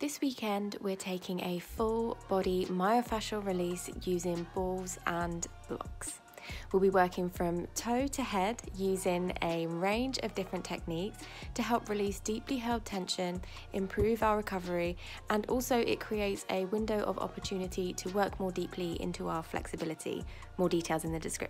This weekend, we're taking a full body myofascial release using balls and blocks. We'll be working from toe to head using a range of different techniques to help release deeply held tension, improve our recovery, and also it creates a window of opportunity to work more deeply into our flexibility. More details in the description.